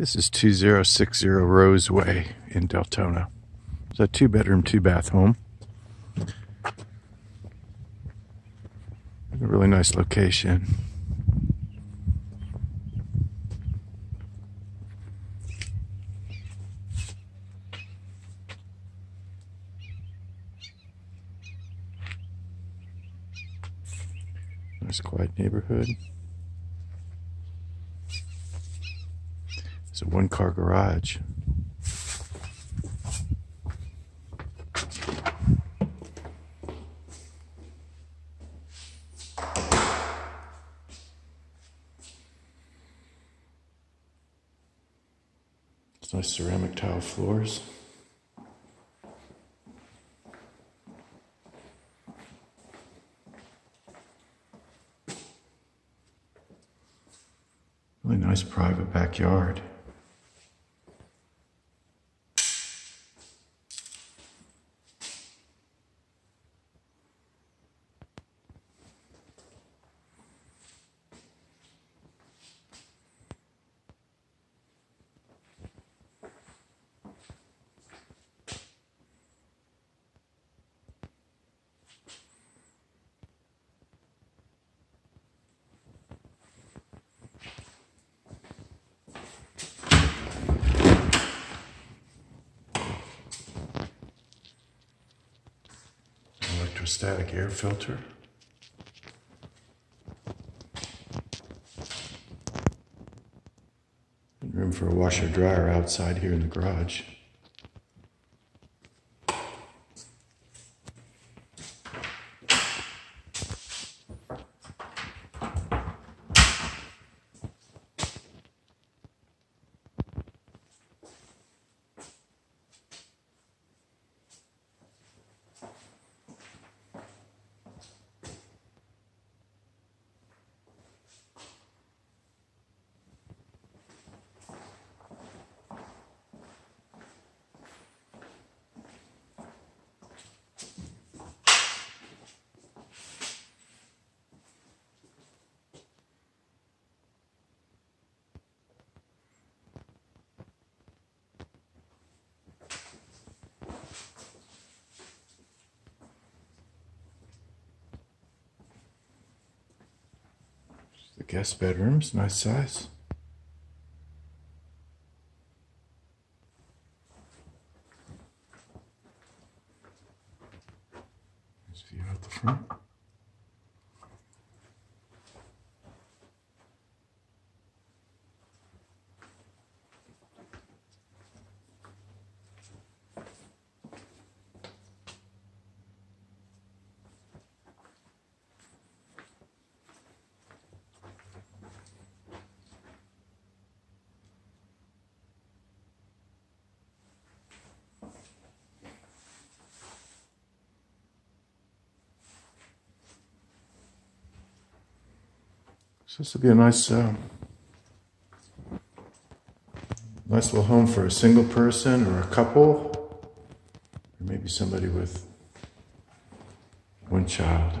This is 2060 Roseway in Deltona. It's a two bedroom, two bath home. A really nice location. Nice quiet neighborhood. It's a one car garage. It's nice ceramic tile floors. Really nice private backyard. Electrostatic air filter. Room for a washer dryer outside here in the garage. The guest bedrooms, nice size. Nice view out the front. So this will be a nice, uh, nice little home for a single person or a couple, or maybe somebody with one child.